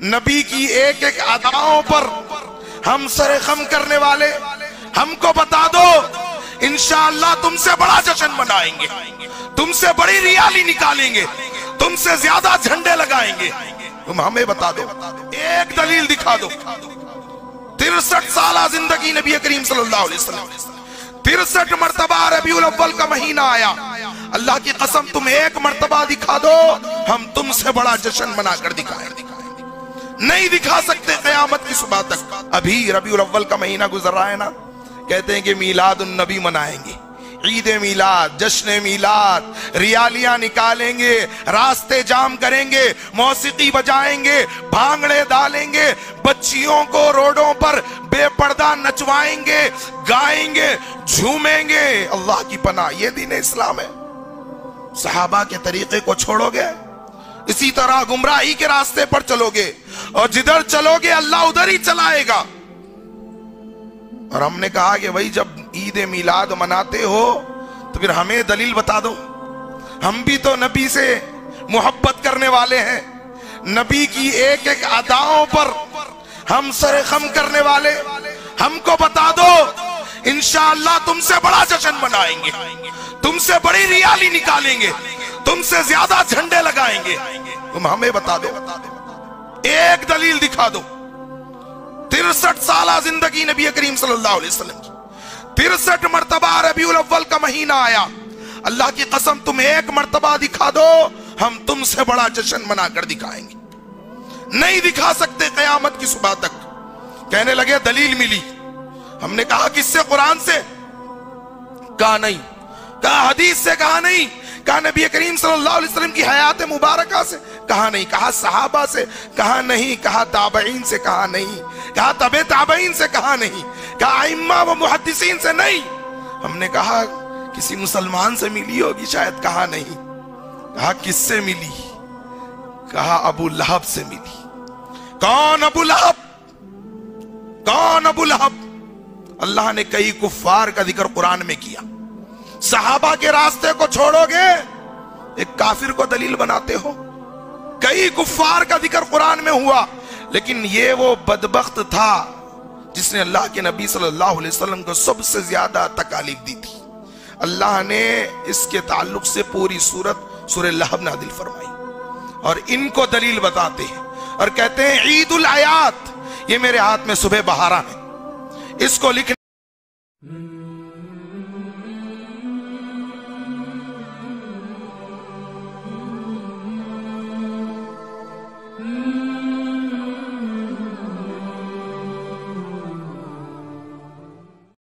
नबी की एक एक अदाओं पर हम सरे खम करने वाले, हमको बता दो, इंशाअल्लाह तुमसे बड़ा जश्न मनाएँगे, तुमसे बड़ी रियाली निकालेंगे, तुमसे ज़्यादा झंडे लगाएँगे। तुम हमें बता दो, एक दलील दिखा दो। तिरसठ साल ज़िंदगी नबी करीम सल्लल्लाहु अलैहि वसल्लम। तिरसठ मरतबा रबीउल अव्वल का महीना आया। अल्लाह की कसम, तुम एक मरतबा दिखा दो, हम तुमसे बड़ा जश्न मनाकर दिखाए नहीं दिखा सकते कयामत की सुबह तक। अभी रबी अव्वल का महीना गुजर रहा है ना, कहते हैं कि मीलाद उन नबी मनाएँगे। ईद मिलाद जश्न मिलाद, रियालियाँ निकालेंगे, रास्ते जाम करेंगे, मौसीकी बजाएँगे, भांगड़े डालेंगे, बच्चियों को रोडों पर बेपर्दा नचवाएँगे, गाएँगे, झूमेंगे। अल्लाह की पनाह, ये दीन इस्लाम है। सहाबा के तरीके को छोड़ोगे? इसी तरह गुमराही के रास्ते पर चलोगे और जिधर चलोगे अल्लाह उधर ही चलाएगा। और हमने कहा कि भाई, जब ईद मिलाद मनाते हो तो फिर हमें दलील बता दो। हम भी तो नबी से मोहब्बत करने वाले हैं। नबी की एक एक अदाओं पर हम सरे खम करने वाले। हमको बता दो, इंशाअल्लाह तुमसे बड़ा जश्न मनाएँगे। तुमसे बड़ी रियाली निकालेंगे। तुमसे ज़्यादा झंडे लगाएँगे। तुम हमें बता दो। एक दलील दिखा दो। तिरसठ साल ज़िंदगी नबी करीम सल्लल्लाहु अलैहि वसल्लम की। तिरसठ मरतबा रबीउल अव्वल का महीना आया। अल्लाह की कसम, तुम एक मरतबा दिखा दो, हम तुमसे बड़ा जश्न मनाकर दिखाएँगे। नहीं दिखा सकते कयामत की सुबह तक। कहने लगे, दलील मिली। हमने कहा, किससे? कुरान से। कहा, नहीं। कहा, हदीस से कहा, नहीं। कहा नबी करीम सल्लल्लाहु अलैहि वसल्लम की हयात मुबारका से, कहा नहीं, कहा सहाबा से, कहा नहीं, कहा ताबईन से, कहा नहीं, कहा तबे ताबईन से, कहा नहीं, कहा इम्मा व मुहद्दिसीन से नहीं। हमने कहा, किसी मुसलमान से मिली होगी शायद, कहा नहीं। कहा किससे मिली? कहा अबू लहब से मिली। कौन अबू लहब? कौन अबू लहब? अल्लाह ने कई कुफार का ज़िक्र कुरान में किया। सहाबा के रास्ते को छोड़ोगे, एक काफिर को दलील बनाते हो। कई कुफार का ज़िक्र कुरान में हुआ, लेकिन ये वो बदबख्त था जिसने अल्लाह के नबी सल्लल्लाहु अलैहि वसल्लम को सबसे ज़्यादा तकालीफ दी थी। अल्लाह ने इसके ताल्लुक से पूरी सूरत सूर लहब नादिल फरमाई और इनको दलील बताते हैं और कहते हैं ईद उल आयात, ये मेरे हाथ में सुबह बहारा है इसको लिखने